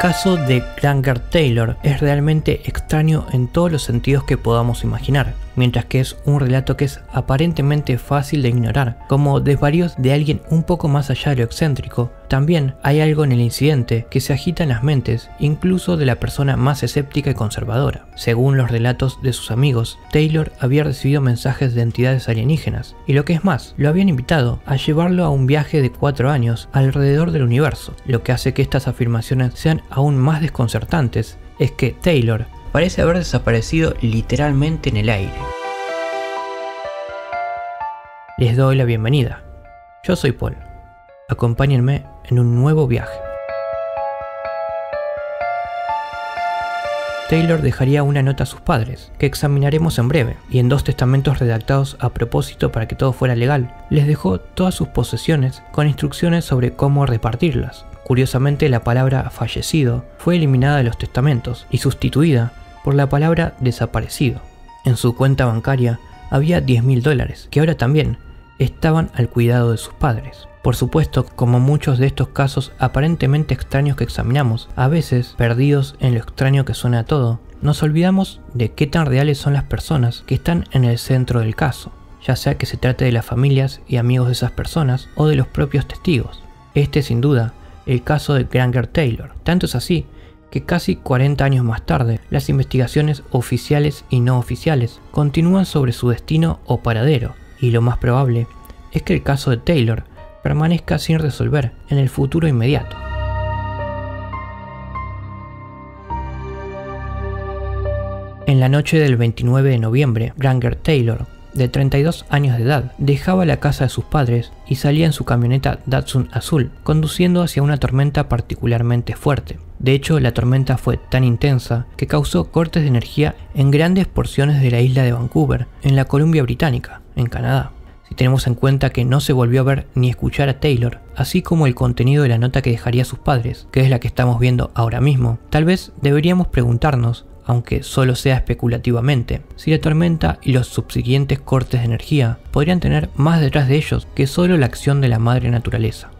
caso de Granger Taylor es realmente extraño en todos los sentidos que podamos imaginar, mientras que es un relato que es aparentemente fácil de ignorar, como desvaríos de alguien un poco más allá de lo excéntrico. También hay algo en el incidente que se agita en las mentes, incluso de la persona más escéptica y conservadora. Según los relatos de sus amigos, Taylor había recibido mensajes de entidades alienígenas, y lo que es más, lo habían invitado a llevarlo a un viaje de cuatro años alrededor del universo. Lo que hace que estas afirmaciones sean aún más desconcertantes es que Taylor parece haber desaparecido literalmente en el aire. Les doy la bienvenida. Yo soy Paul. Acompáñenme en un nuevo viaje. Taylor dejaría una nota a sus padres, que examinaremos en breve, y en dos testamentos redactados a propósito para que todo fuera legal, les dejó todas sus posesiones con instrucciones sobre cómo repartirlas. Curiosamente, la palabra fallecido fue eliminada de los testamentos y sustituida por la palabra desaparecido. En su cuenta bancaria había 10 mil dólares, que ahora también estaban al cuidado de sus padres. Por supuesto, como muchos de estos casos aparentemente extraños que examinamos, a veces perdidos en lo extraño que suena todo, nos olvidamos de qué tan reales son las personas que están en el centro del caso, ya sea que se trate de las familias y amigos de esas personas o de los propios testigos. Este sin duda el caso de Granger Taylor. Tanto es así que casi 40 años más tarde, las investigaciones oficiales y no oficiales continúan sobre su destino o paradero, y lo más probable es que el caso de Taylor permanezca sin resolver en el futuro inmediato. En la noche del 29 de noviembre, Granger Taylor de 32 años de edad, dejaba la casa de sus padres y salía en su camioneta Datsun azul, conduciendo hacia una tormenta particularmente fuerte. De hecho, la tormenta fue tan intensa que causó cortes de energía en grandes porciones de la isla de Vancouver, en la Columbia Británica, en Canadá. Si tenemos en cuenta que no se volvió a ver ni escuchar a Taylor, así como el contenido de la nota que dejaría a sus padres, que es la que estamos viendo ahora mismo, tal vez deberíamos preguntarnos aunque solo sea especulativamente, si la tormenta y los subsiguientes cortes de energía podrían tener más detrás de ellos que solo la acción de la madre naturaleza.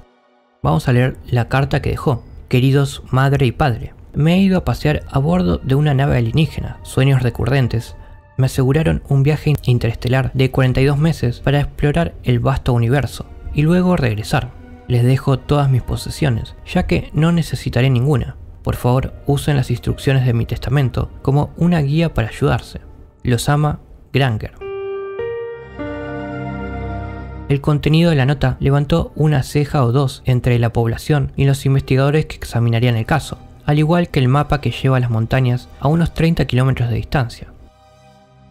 Vamos a leer la carta que dejó. Queridos madre y padre, me he ido a pasear a bordo de una nave alienígena, sueños recurrentes. Me aseguraron un viaje interestelar de 42 meses para explorar el vasto universo y luego regresar. Les dejo todas mis posesiones, ya que no necesitaré ninguna. Por favor, usen las instrucciones de mi testamento como una guía para ayudarse. Los ama Granger. El contenido de la nota levantó una ceja o dos entre la población y los investigadores que examinarían el caso, al igual que el mapa que lleva las montañas a unos 30 kilómetros de distancia.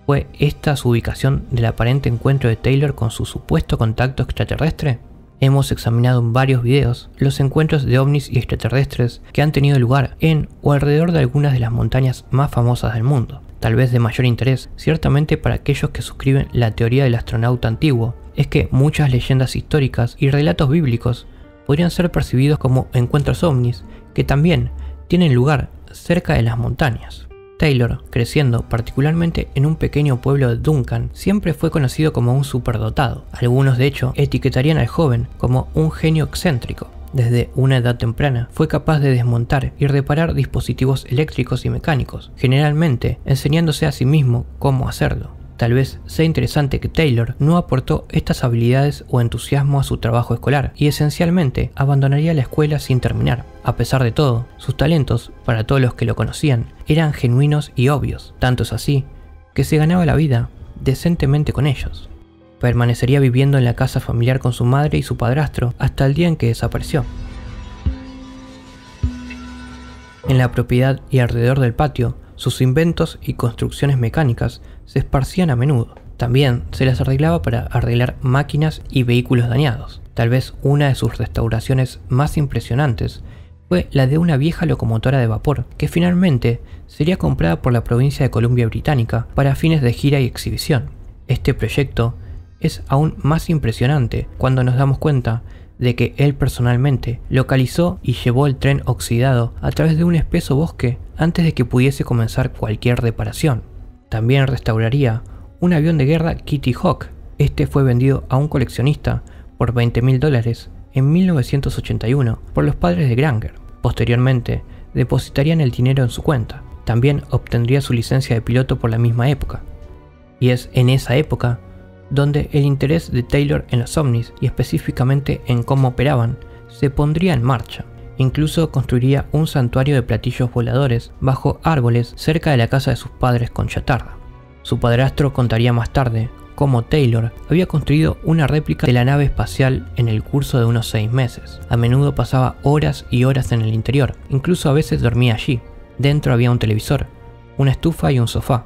¿Fue esta su ubicación del aparente encuentro de Taylor con su supuesto contacto extraterrestre? Hemos examinado en varios videos los encuentros de ovnis y extraterrestres que han tenido lugar en o alrededor de algunas de las montañas más famosas del mundo. Tal vez de mayor interés, ciertamente para aquellos que suscriben la teoría del astronauta antiguo, es que muchas leyendas históricas y relatos bíblicos podrían ser percibidos como encuentros ovnis que también tienen lugar cerca de las montañas. Taylor, creciendo particularmente en un pequeño pueblo de Duncan, siempre fue conocido como un superdotado. Algunos de hecho etiquetarían al joven como un genio excéntrico. Desde una edad temprana fue capaz de desmontar y reparar dispositivos eléctricos y mecánicos, generalmente enseñándose a sí mismo cómo hacerlo. Tal vez sea interesante que Taylor no aportó estas habilidades o entusiasmo a su trabajo escolar y esencialmente abandonaría la escuela sin terminar. A pesar de todo, sus talentos, para todos los que lo conocían, eran genuinos y obvios, tanto es así, que se ganaba la vida decentemente con ellos. Permanecería viviendo en la casa familiar con su madre y su padrastro hasta el día en que desapareció. En la propiedad y alrededor del patio, sus inventos y construcciones mecánicas se esparcían a menudo. También se las arreglaba para arreglar máquinas y vehículos dañados. Tal vez una de sus restauraciones más impresionantes fue la de una vieja locomotora de vapor, que finalmente sería comprada por la provincia de Columbia Británica para fines de gira y exhibición. Este proyecto es aún más impresionante cuando nos damos cuenta de que él personalmente localizó y llevó el tren oxidado a través de un espeso bosque antes de que pudiese comenzar cualquier reparación. También restauraría un avión de guerra Kitty Hawk. Este fue vendido a un coleccionista por 20 mil dólares en 1981 por los padres de Granger. Posteriormente, depositarían el dinero en su cuenta. También obtendría su licencia de piloto por la misma época. Y es en esa época donde el interés de Taylor en los ovnis y específicamente en cómo operaban se pondría en marcha. Incluso construiría un santuario de platillos voladores bajo árboles cerca de la casa de sus padres con chatarra. Su padrastro contaría más tarde cómo Taylor había construido una réplica de la nave espacial en el curso de unos seis meses. A menudo pasaba horas y horas en el interior, incluso a veces dormía allí. Dentro había un televisor, una estufa y un sofá,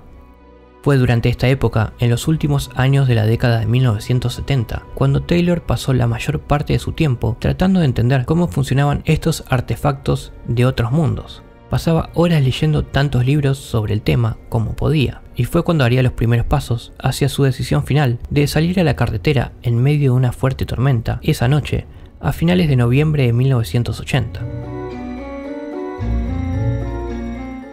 fue durante esta época, en los últimos años de la década de 1970, cuando Taylor pasó la mayor parte de su tiempo tratando de entender cómo funcionaban estos artefactos de otros mundos. Pasaba horas leyendo tantos libros sobre el tema como podía, y fue cuando haría los primeros pasos hacia su decisión final de salir a la carretera en medio de una fuerte tormenta esa noche, a finales de noviembre de 1980.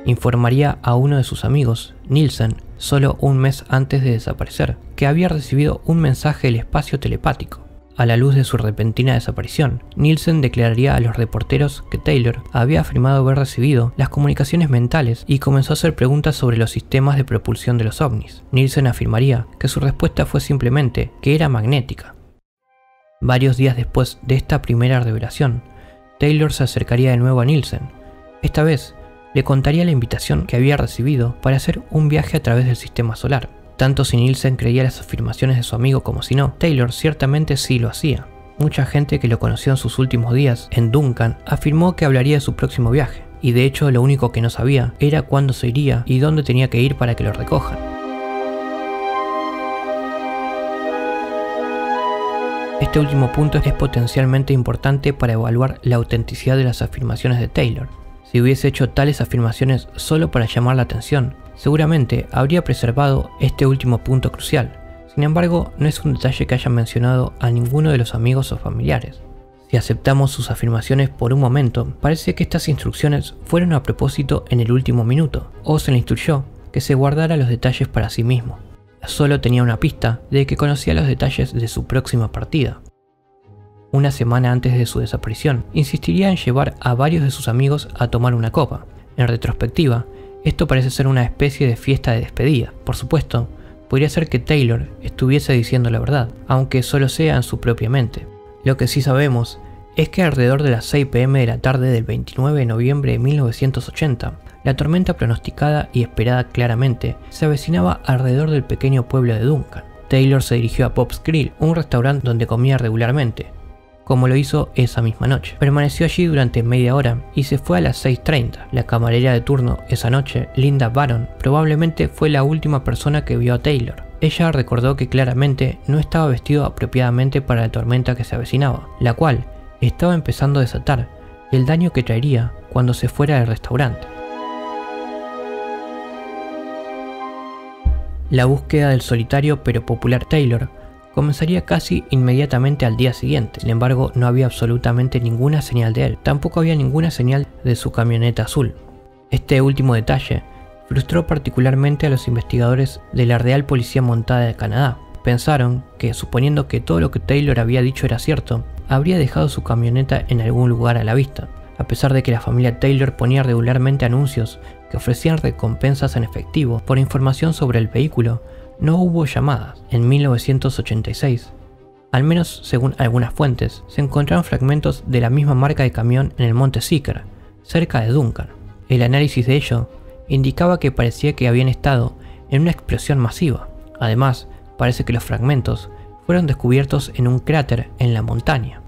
Informaría a uno de sus amigos, Nielsen, solo un mes antes de desaparecer, que había recibido un mensaje del espacio telepático. A la luz de su repentina desaparición, Nielsen declararía a los reporteros que Taylor había afirmado haber recibido las comunicaciones mentales y comenzó a hacer preguntas sobre los sistemas de propulsión de los ovnis. Nielsen afirmaría que su respuesta fue simplemente que era magnética. Varios días después de esta primera revelación, Taylor se acercaría de nuevo a Nielsen, esta vez le contaría la invitación que había recibido para hacer un viaje a través del sistema solar. Tanto si Nielsen creía las afirmaciones de su amigo como si no, Taylor ciertamente sí lo hacía. Mucha gente que lo conoció en sus últimos días en Duncan afirmó que hablaría de su próximo viaje, y de hecho lo único que no sabía era cuándo se iría y dónde tenía que ir para que lo recojan. Este último punto es potencialmente importante para evaluar la autenticidad de las afirmaciones de Taylor, si hubiese hecho tales afirmaciones solo para llamar la atención, seguramente habría preservado este último punto crucial. Sin embargo, no es un detalle que haya mencionado a ninguno de los amigos o familiares. Si aceptamos sus afirmaciones por un momento, parece que estas instrucciones fueron a propósito en el último minuto, o se le instruyó que se guardara los detalles para sí mismo. Solo tenía una pista de que conocía los detalles de su próxima partida, una semana antes de su desaparición, insistiría en llevar a varios de sus amigos a tomar una copa. En retrospectiva, esto parece ser una especie de fiesta de despedida. Por supuesto, podría ser que Taylor estuviese diciendo la verdad, aunque solo sea en su propia mente. Lo que sí sabemos es que alrededor de las 6 pm de la tarde del 29 de noviembre de 1980, la tormenta pronosticada y esperada claramente se avecinaba alrededor del pequeño pueblo de Duncan. Taylor se dirigió a Pop's Grill, un restaurante donde comía regularmente, como lo hizo esa misma noche. Permaneció allí durante media hora y se fue a las 6.30. La camarera de turno esa noche, Linda Baron, probablemente fue la última persona que vio a Taylor. Ella recordó que claramente no estaba vestido apropiadamente para la tormenta que se avecinaba, la cual estaba empezando a desatar el daño que traería cuando se fuera del restaurante. La búsqueda del solitario pero popular Taylor comenzaría casi inmediatamente al día siguiente. Sin embargo, no había absolutamente ninguna señal de él. Tampoco había ninguna señal de su camioneta azul. Este último detalle frustró particularmente a los investigadores de la Real Policía Montada de Canadá. Pensaron que, suponiendo que todo lo que Taylor había dicho era cierto, habría dejado su camioneta en algún lugar a la vista. A pesar de que la familia Taylor ponía regularmente anuncios que ofrecían recompensas en efectivo por información sobre el vehículo, no hubo llamadas. En 1986, al menos según algunas fuentes, se encontraron fragmentos de la misma marca de camión en el monte Seeker, cerca de Duncan. El análisis de ello indicaba que parecía que habían estado en una explosión masiva. Además, parece que los fragmentos fueron descubiertos en un cráter en la montaña.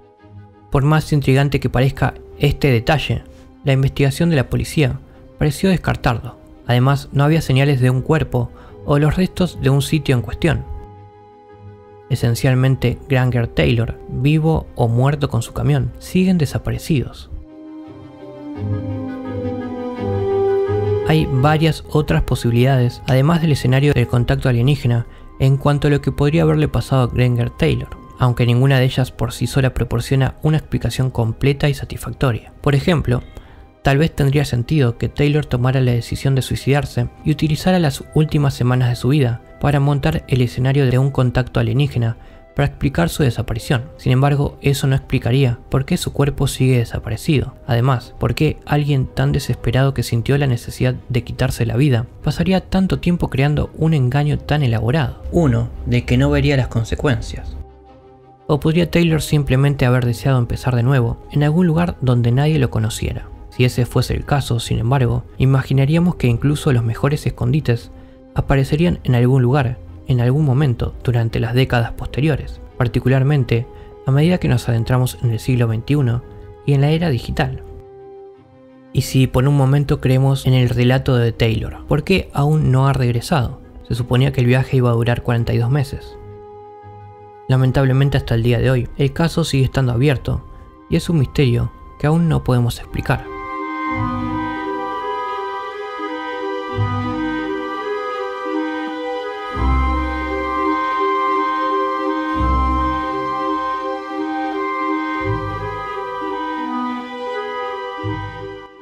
Por más intrigante que parezca este detalle, la investigación de la policía pareció descartarlo. Además, no había señales de un cuerpo o los restos de un sitio en cuestión. Esencialmente, Granger Taylor, vivo o muerto con su camión, siguen desaparecidos. Hay varias otras posibilidades, además del escenario del contacto alienígena, en cuanto a lo que podría haberle pasado a Granger Taylor, aunque ninguna de ellas por sí sola proporciona una explicación completa y satisfactoria. Por ejemplo, Tal vez tendría sentido que Taylor tomara la decisión de suicidarse y utilizara las últimas semanas de su vida para montar el escenario de un contacto alienígena para explicar su desaparición. Sin embargo, eso no explicaría por qué su cuerpo sigue desaparecido. Además, por qué alguien tan desesperado que sintió la necesidad de quitarse la vida pasaría tanto tiempo creando un engaño tan elaborado. Uno, de que no vería las consecuencias. O podría Taylor simplemente haber deseado empezar de nuevo en algún lugar donde nadie lo conociera. Si ese fuese el caso, sin embargo, imaginaríamos que incluso los mejores escondites aparecerían en algún lugar, en algún momento durante las décadas posteriores, particularmente a medida que nos adentramos en el siglo XXI y en la era digital. Y si por un momento creemos en el relato de Taylor, ¿por qué aún no ha regresado? Se suponía que el viaje iba a durar 42 meses. Lamentablemente hasta el día de hoy, el caso sigue estando abierto y es un misterio que aún no podemos explicar.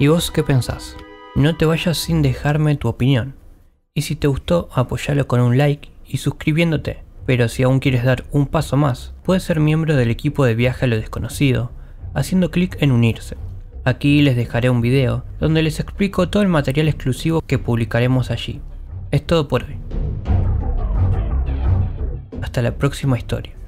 ¿Y vos qué pensás? No te vayas sin dejarme tu opinión. Y si te gustó, apoyalo con un like y suscribiéndote. Pero si aún quieres dar un paso más, puedes ser miembro del equipo de viaje a lo desconocido, haciendo clic en unirse. Aquí les dejaré un video donde les explico todo el material exclusivo que publicaremos allí. Es todo por hoy. Hasta la próxima historia.